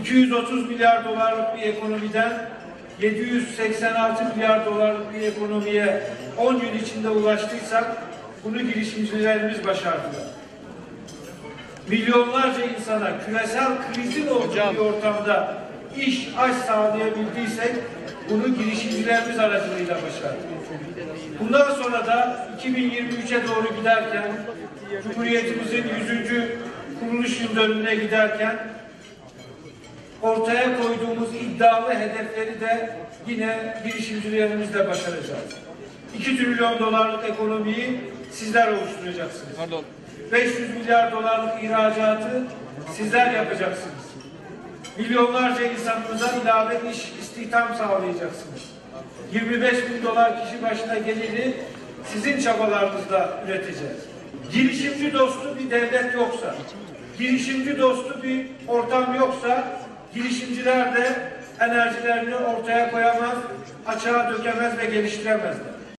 230 milyar dolarlık bir ekonomiden 786 milyar dolarlık bir ekonomiye 10 yıl içinde ulaştıysak bunu girişimcilerimiz başardılar. Milyonlarca insana küresel krizin olduğu bir ortamda iş, aş sağlayabildiysek bunu girişimcilerimiz aracılığıyla başardık. Bundan sonra da 2023'e doğru giderken Cumhuriyetimizin 100. kuruluş yıl dönümüne giderken ortaya koyduğumuz iddialı hedefleri de yine girişimcilerimizle başaracağız. 2 trilyon dolarlık ekonomiyi sizler oluşturacaksınız. Pardon. 500 milyar dolarlık ihracatı sizler yapacaksınız. Milyonlarca insanımıza ilave iş, istihdam sağlayacaksınız. 25 bin dolar kişi başına geliri sizin çabalarınızla üreteceğiz. Girişimci dostu bir devlet yoksa, girişimci dostu bir ortam yoksa, girişimciler de enerjilerini ortaya koyamaz, açığa dökemez ve geliştiremezler.